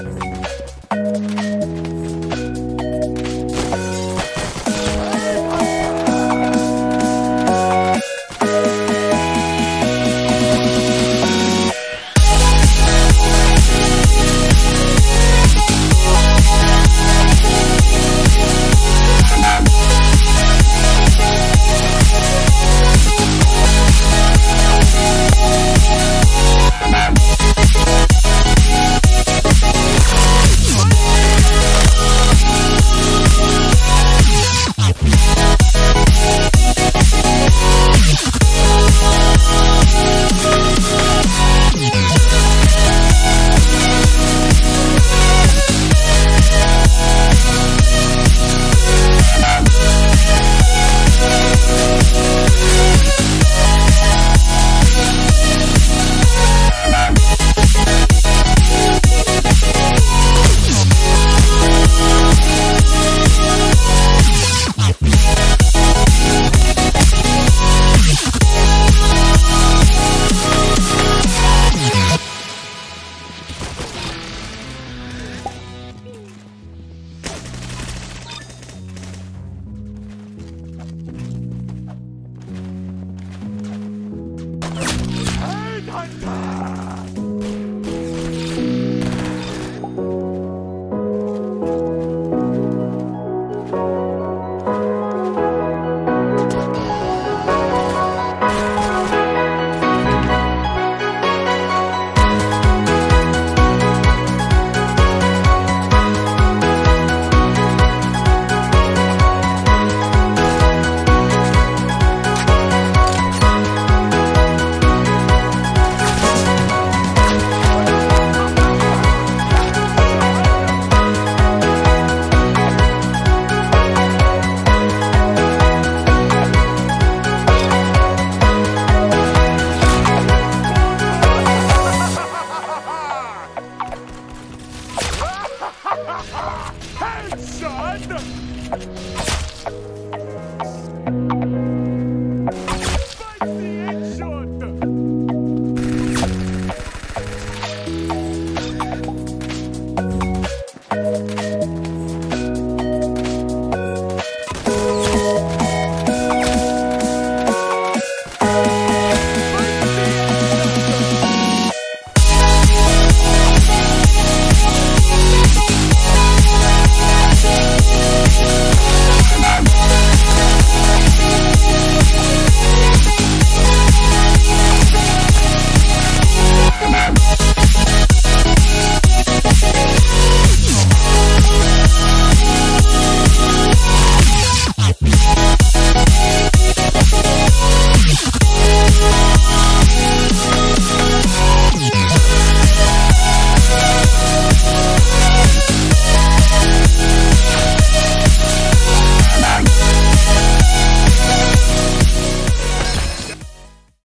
Bye. Headhunter!